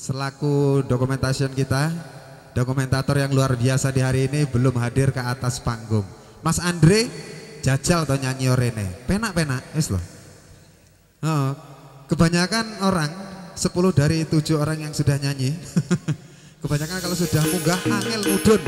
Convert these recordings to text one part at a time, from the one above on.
selaku dokumentation kita, dokumentator yang luar biasa di hari ini belum hadir ke atas panggung. Mas Andre jajal atau nyanyi orene, penak-penak, es loh. Oh, kebanyakan orang 10 dari 7 orang yang sudah nyanyi Kebanyakan kalau sudah munggah angel mudun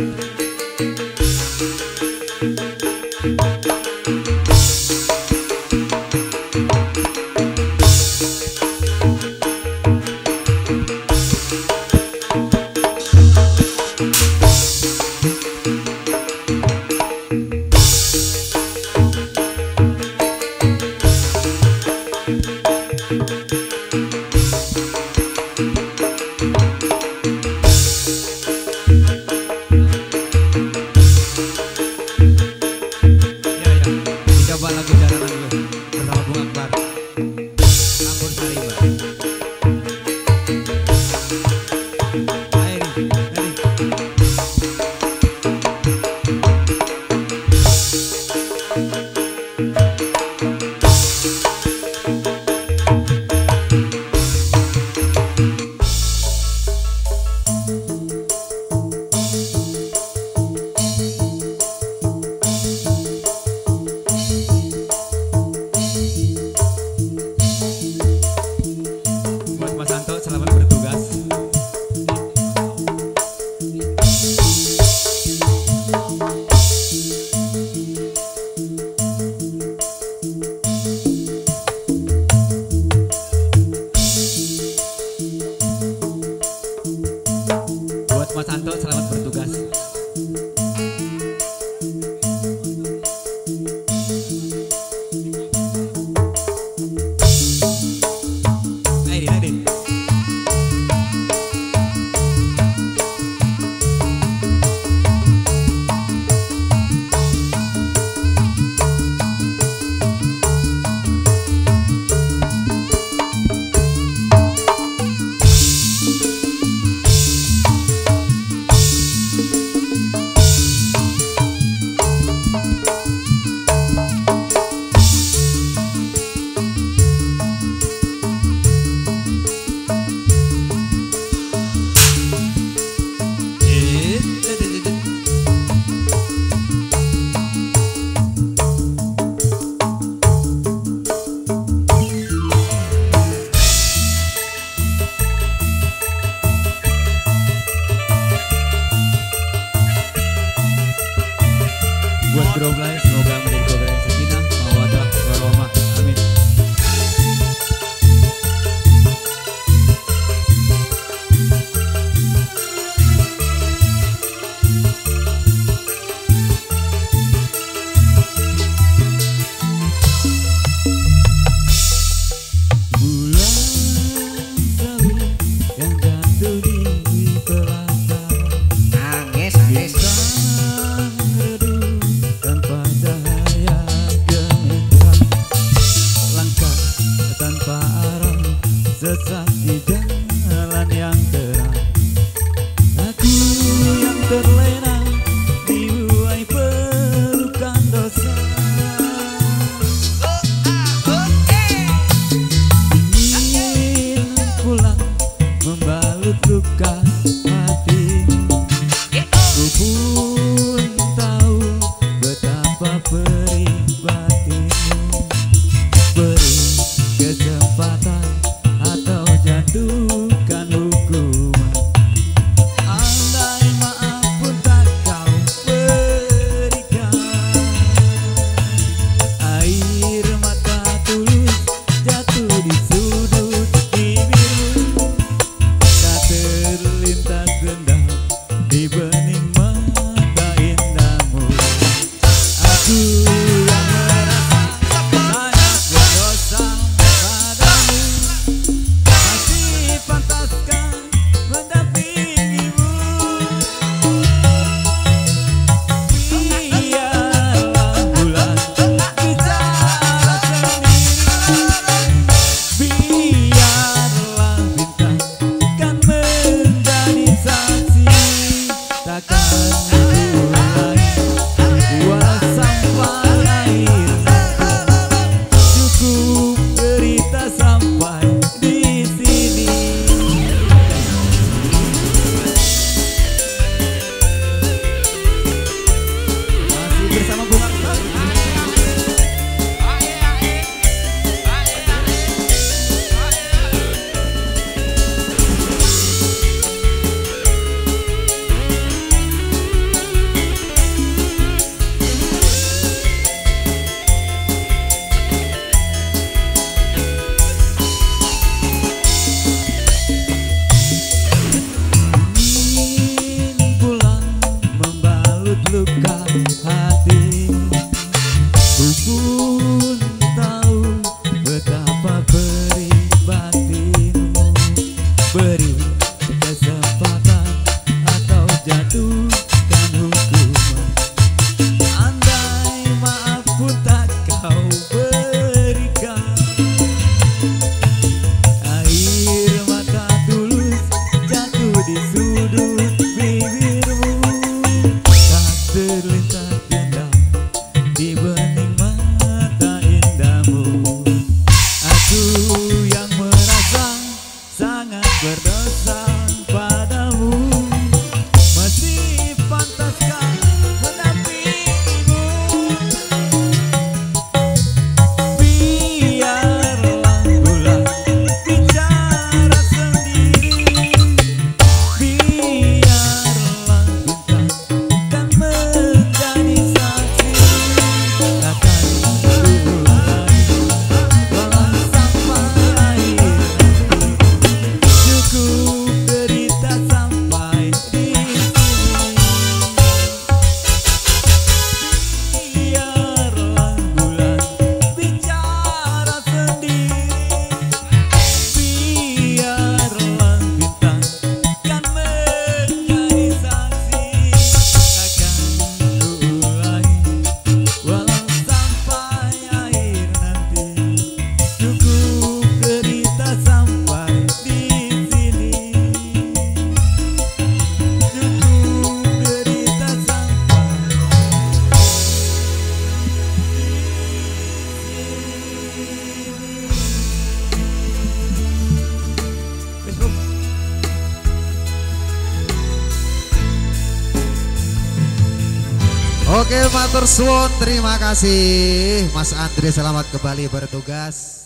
Oke, matur suwun, terima kasih Mas Andre selamat kembali bertugas.